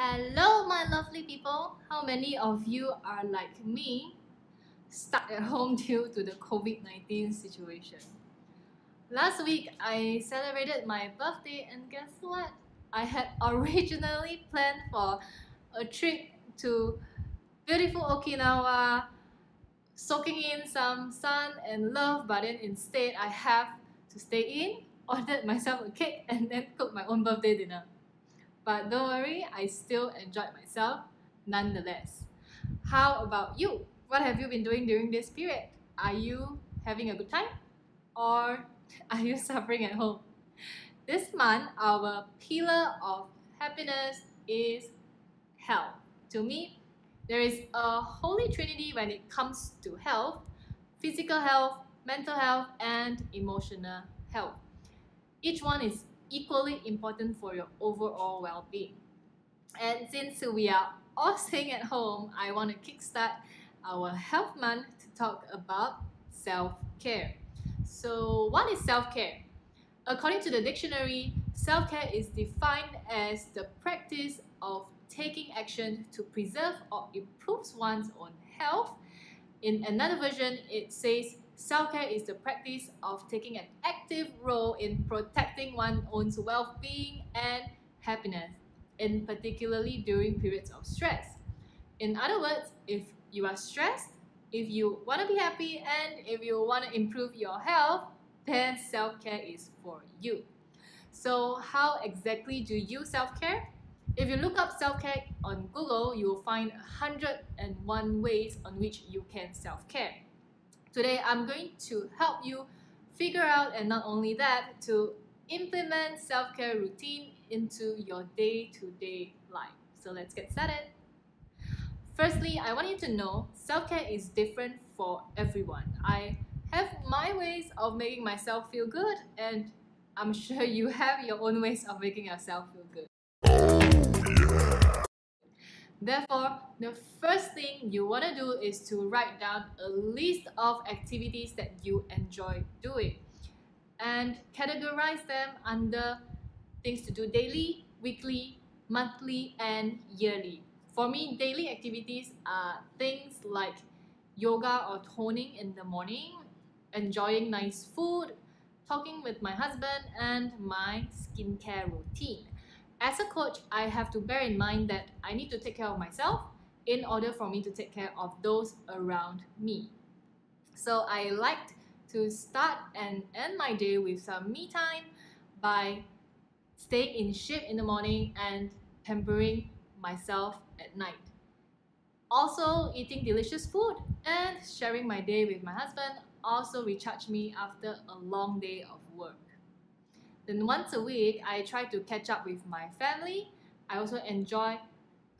Hello, my lovely people. How many of you are like me, stuck at home due to the COVID 19 situation? Last week, I celebrated my birthday, and guess what? I had originally planned for a trip to beautiful Okinawa, soaking in some sun and love, but then instead, I have to stay in, ordered myself a cake, and then cook my own birthday dinner. But don't worry, I still enjoyed myself nonetheless. How about you? What have you been doing during this period? Are you having a good time? Or are you suffering at home? This month, our pillar of happiness is health. To me, there is a holy trinity when it comes to health physical health, mental health, and emotional health. Each one is equally important for your overall well being. And since we are all staying at home, I want to kickstart our health month to talk about self care. So, what is self care? According to the dictionary, self care is defined as the practice of taking action to preserve or improve one's own health. In another version, it says Self care is the practice of taking an active role in protecting one's own well being and happiness, in particularly during periods of stress. In other words, if you are stressed, if you want to be happy, and if you want to improve your health, then self care is for you. So, how exactly do you self care? If you look up self care on Google, you will find 101 ways on which you can self care. Today, I'm going to help you figure out and not only that, to implement self-care routine into your day-to-day life. So let's get started. Firstly, I want you to know self-care is different for everyone. I have my ways of making myself feel good and I'm sure you have your own ways of making yourself feel good. Therefore, the first thing you want to do is to write down a list of activities that you enjoy doing and categorize them under things to do daily, weekly, monthly, and yearly. For me, daily activities are things like yoga or toning in the morning, enjoying nice food, talking with my husband, and my skincare routine as a coach, I have to bear in mind that I need to take care of myself in order for me to take care of those around me. So I like to start and end my day with some me time by staying in shape in the morning and pampering myself at night. Also, eating delicious food and sharing my day with my husband also recharge me after a long day of work. Then once a week, I try to catch up with my family. I also enjoy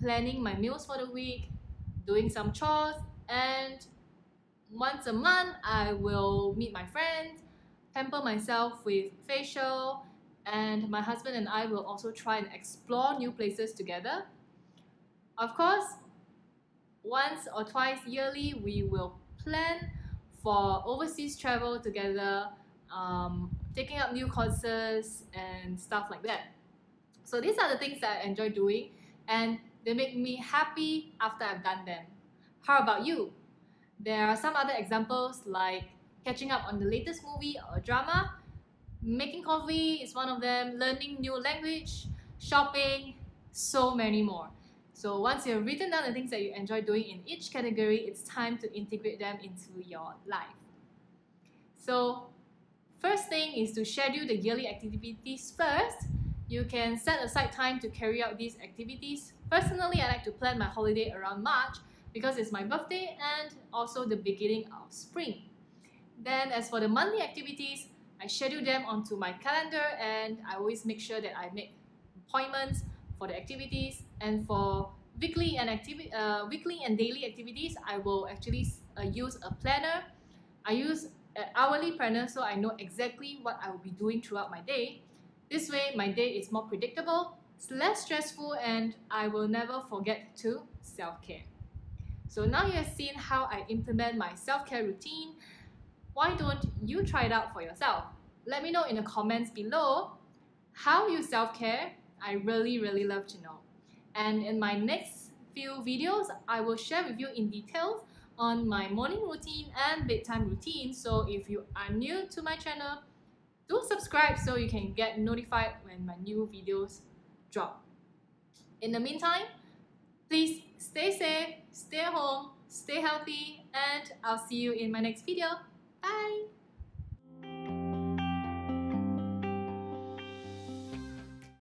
planning my meals for the week, doing some chores, and once a month, I will meet my friends, pamper myself with facial, and my husband and I will also try and explore new places together. Of course, once or twice yearly, we will plan for overseas travel together um, taking up new courses and stuff like that. So these are the things that I enjoy doing and they make me happy after I've done them. How about you? There are some other examples like catching up on the latest movie or drama, making coffee is one of them, learning new language, shopping, so many more. So once you've written down the things that you enjoy doing in each category, it's time to integrate them into your life. So First thing is to schedule the yearly activities first. You can set aside time to carry out these activities. Personally, I like to plan my holiday around March because it's my birthday and also the beginning of spring. Then as for the monthly activities, I schedule them onto my calendar and I always make sure that I make appointments for the activities and for weekly and activi- uh, weekly and daily activities, I will actually uh, use a planner. I use an hourly planner so I know exactly what I will be doing throughout my day. This way, my day is more predictable, it's less stressful, and I will never forget to self care. So now you have seen how I implement my self care routine. Why don't you try it out for yourself? Let me know in the comments below how you self care. I really, really love to know. And in my next few videos, I will share with you in details on my morning routine and bedtime routine. So if you are new to my channel, do subscribe so you can get notified when my new videos drop. In the meantime, please stay safe, stay home, stay healthy, and I'll see you in my next video. Bye!